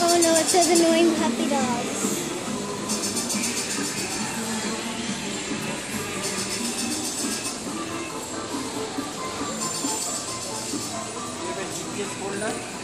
Oh no, it says annoying puppy dog. tiempo la